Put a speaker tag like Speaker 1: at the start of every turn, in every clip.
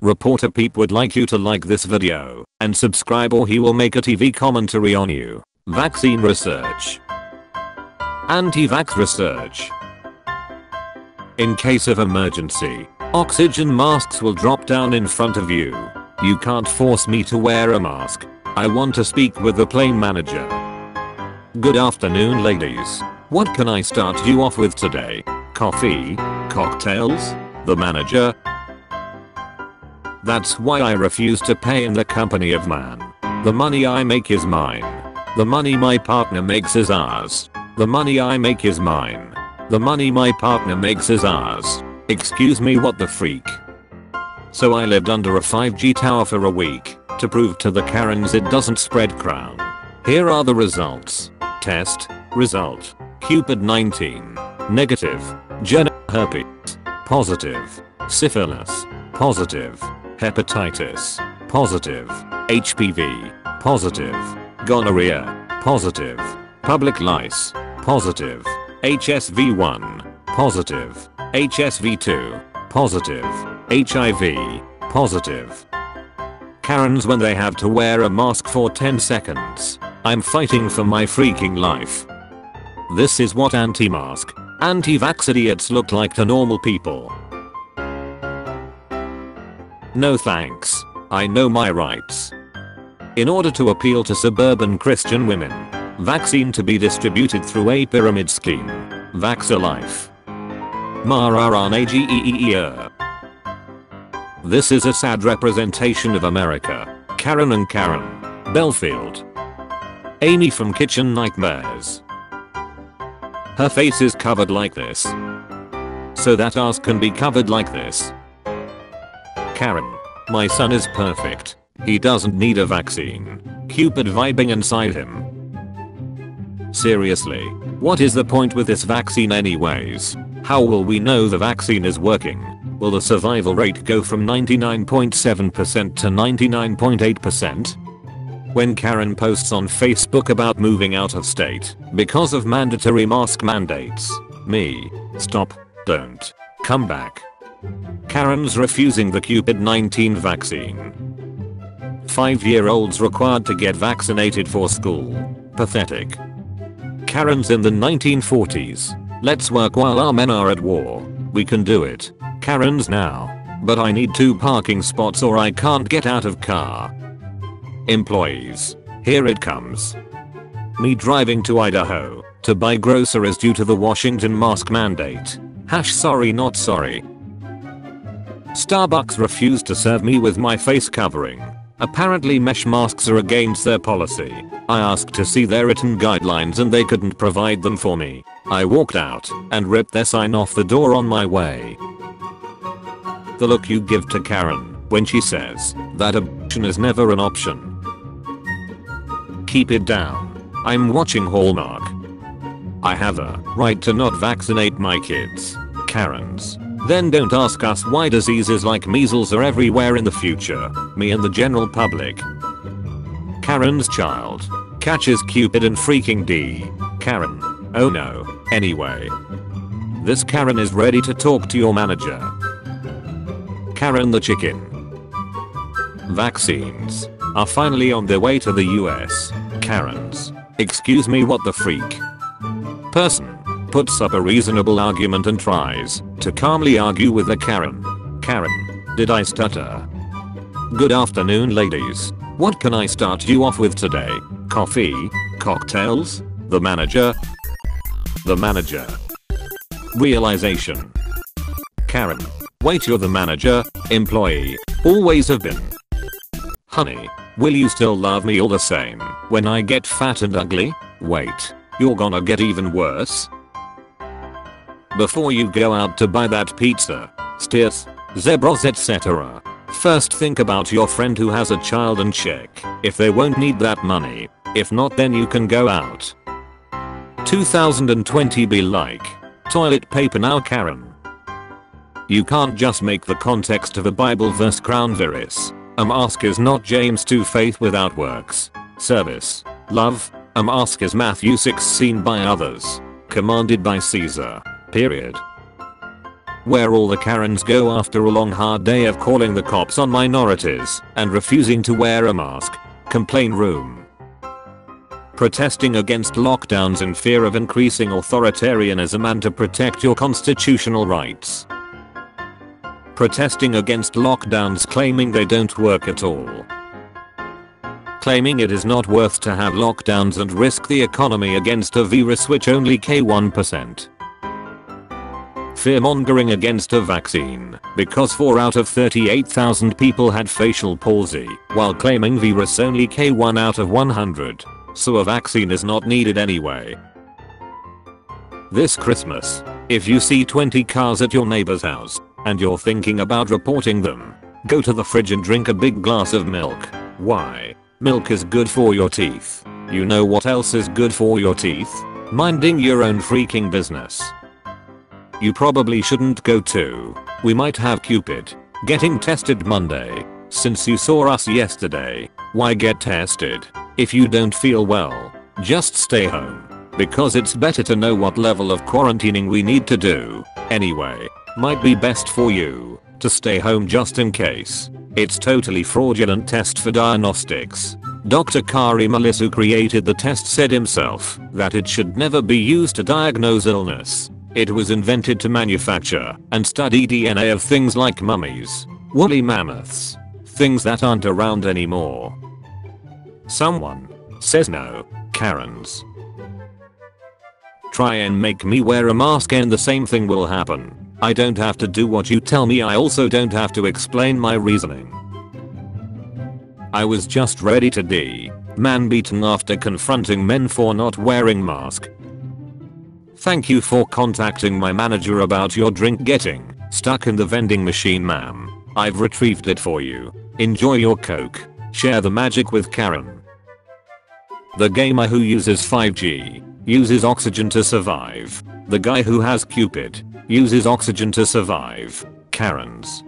Speaker 1: Reporter Peep would like you to like this video and subscribe or he will make a TV commentary on you. Vaccine research. Anti-vax research. In case of emergency, oxygen masks will drop down in front of you. You can't force me to wear a mask. I want to speak with the plane manager. Good afternoon ladies. What can I start you off with today? Coffee? Cocktails? The manager? That's why I refuse to pay in the company of man. The money I make is mine. The money my partner makes is ours. The money I make is mine. The money my partner makes is ours. Excuse me what the freak. So I lived under a 5G tower for a week to prove to the Karens it doesn't spread crown. Here are the results. Test. Result. Cupid 19. Negative. Genital herpes. Positive. Syphilis. Positive. Hepatitis. Positive. HPV. Positive. Gonorrhea. Positive. Pubic lice. Positive. HSV1. Positive. HSV2. Positive. HIV. Positive. Karens when they have to wear a mask for 10 seconds. I'm fighting for my freaking life. This is what anti-mask, anti-vax idiots look like to normal people. No thanks. I know my rights. In order to appeal to suburban Christian women, vaccine to be distributed through a pyramid scheme. Vax-a-Life. Mararanagee. This is a sad representation of America. Karen and Karen. Belfield. Amy from Kitchen Nightmares. Her face is covered like this. So that ass can be covered like this. Karen. My son is perfect. He doesn't need a vaccine. Cupid vibing inside him. Seriously, what is the point with this vaccine anyways? How will we know the vaccine is working? Will the survival rate go from 99.7% to 99.8%? When Karen posts on Facebook about moving out of state because of mandatory mask mandates, me, stop, don't, come back. Karen's refusing the Cupid-19 vaccine. 5 year olds required to get vaccinated for school. Pathetic. Karen's in the 1940s. Let's work while our men are at war. We can do it. Karen's now. But I need two parking spots or I can't get out of car. Employees. Here it comes. Me driving to Idaho to buy groceries due to the Washington mask mandate. Hash sorry not sorry. Starbucks refused to serve me with my face covering. Apparently mesh masks are against their policy. I asked to see their written guidelines and they couldn't provide them for me. I walked out and ripped their sign off the door on my way. The look you give to Karen when she says that option is never an option. Keep it down. I'm watching Hallmark. I have a right to not vaccinate my kids. Karens. Then don't ask us why diseases like measles are everywhere in the future, me and the general public. Karen's child. Catches Cupid and freaking D. Karen. Oh no. Anyway. This Karen is ready to talk to your manager. Karen the chicken. Vaccines are finally on their way to the US. Karens. Excuse me what the freak. Person puts up a reasonable argument and tries to calmly argue with the Karen. Karen, did I stutter? Good afternoon ladies. What can I start you off with today? Coffee? Cocktails? The manager? The manager. Realization. Karen. Wait you're the manager, employee. Always have been. Honey. Will you still love me all the same when I get fat and ugly? Wait. You're gonna get even worse? Before you go out to buy that pizza, steers, zebras etc. First think about your friend who has a child and check if they won't need that money. If not then you can go out. 2020 be like. Toilet paper now Karen. You can't just make the context of a bible verse crown viris. A mask is not James 2 faith without works. Service. Love. A mask is Matthew 6 seen by others. Commanded by Caesar. Period. Where all the Karens go after a long hard day of calling the cops on minorities and refusing to wear a mask. Complain room. Protesting against lockdowns in fear of increasing authoritarianism and to protect your constitutional rights. Protesting against lockdowns claiming they don't work at all claiming it is not worth to have lockdowns and risk the economy against a virus which only K1%. Fearmongering against a vaccine, because 4 out of 38,000 people had facial palsy, while claiming virus only K1 out of 100. So a vaccine is not needed anyway. This Christmas, if you see 20 cars at your neighbor's house, and you're thinking about reporting them, go to the fridge and drink a big glass of milk. Why? Milk is good for your teeth. You know what else is good for your teeth? Minding your own freaking business. You probably shouldn't go to. We might have Cupid. Getting tested Monday. Since you saw us yesterday, why get tested? If you don't feel well, just stay home. Because it's better to know what level of quarantining we need to do. Anyway, might be best for you to stay home just in case. It's totally fraudulent test for diagnostics. Dr. Kary Mullis who created the test said himself that it should never be used to diagnose illness. It was invented to manufacture and study DNA of things like mummies, woolly mammoths, things that aren't around anymore. Someone says no, Karens. Try and make me wear a mask and the same thing will happen. I don't have to do what you tell me I also don't have to explain my reasoning. I was just ready to die. Man beaten after confronting men for not wearing mask. Thank you for contacting my manager about your drink getting stuck in the vending machine ma'am. I've retrieved it for you. Enjoy your coke. Share the magic with Karen. The gamer who uses 5G uses oxygen to survive. The guy who has Cupid uses oxygen to survive. Karens.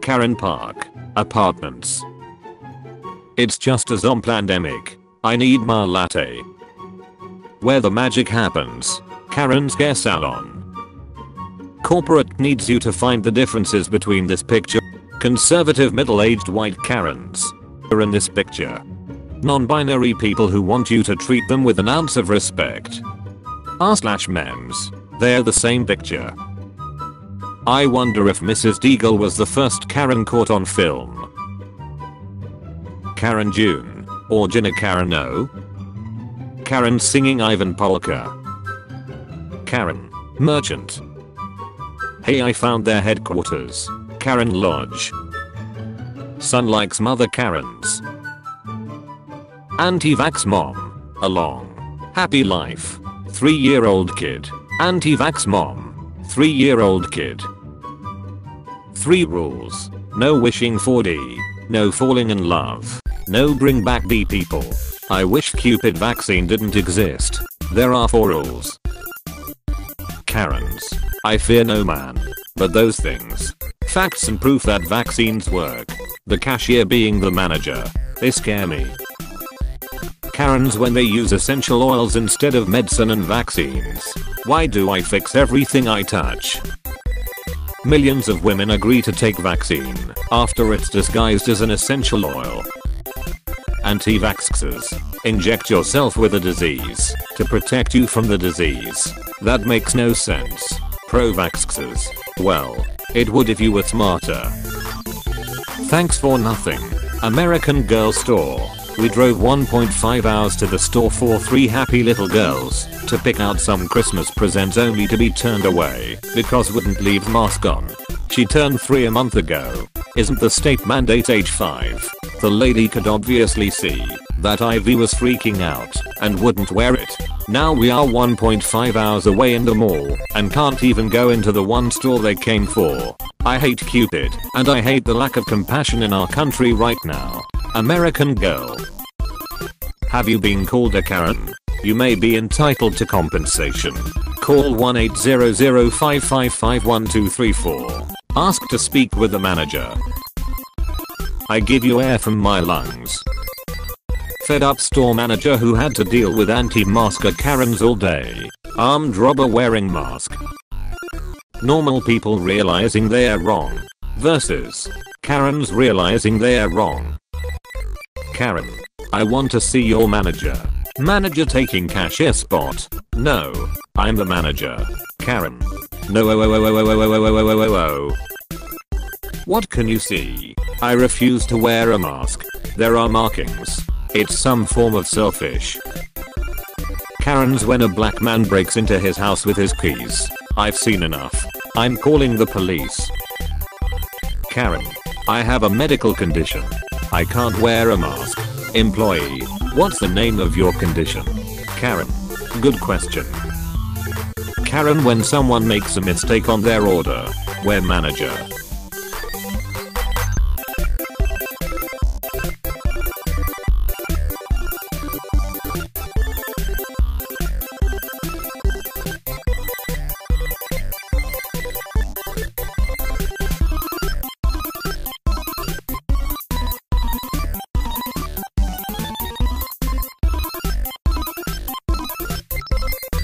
Speaker 1: Karen Park. Apartments. It's just a zomplandemic. I need my latte. Where the magic happens. Karen's hair salon. Corporate needs you to find the differences between this picture. Conservative middle-aged white Karens. Are in this picture. Non-binary people who want you to treat them with an ounce of respect. R slash memes. They're the same picture. I wonder if Mrs. Deagle was the first Karen caught on film. Karen June. Or Gina Carano. Karen singing Ievan Polkka. Karen. Merchant. Hey I found their headquarters. Karen Lodge. Son likes mother Karens. Anti-vax mom. Along. Happy life. 3 year old kid. Anti-vax mom. 3 year old kid. 3 rules. No wishing for D. No falling in love. No bring back D people. I wish Cupid vaccine didn't exist. There are 4 rules. Karens. I fear no man. But those things. Facts and proof that vaccines work. The cashier being the manager. They scare me. Karens when they use essential oils instead of medicine and vaccines. Why do I fix everything I touch? Millions of women agree to take vaccine after it's disguised as an essential oil. Anti-vaxxers. Inject yourself with a disease to protect you from the disease. That makes no sense. Pro-vaxxers. Well, it would if you were smarter. Thanks for nothing. American Girl Store. We drove 1.5 hours to the store for three happy little girls to pick out some Christmas presents only to be turned away because wouldn't leave mask on. She turned 3 a month ago. Isn't the state mandate age 5? The lady could obviously see that Ivy was freaking out and wouldn't wear it. Now we are 1.5 hours away in the mall and can't even go into the one store they came for. I hate Cupid and I hate the lack of compassion in our country right now. American girl. Have you been called a Karen? You may be entitled to compensation. Call 1-800-555-1234. Ask to speak with the manager. I give you air from my lungs. Fed up store manager who had to deal with anti-masker Karens all day. Armed robber wearing mask. Normal people realizing they are wrong. Versus Karens realizing they are wrong. Karen. I want to see your manager. Manager taking cashier spot. No. I'm the manager. Karen. No oh oh oh oh oh oh oh oh oh oh oh. What can you see? I refuse to wear a mask. There are markings. It's some form of selfish. Karen's when a black man breaks into his house with his keys. I've seen enough. I'm calling the police. Karen. I have a medical condition. I can't wear a mask. Employee. What's the name of your condition? Karen. Good question. Karen when someone makes a mistake on their order. Where manager.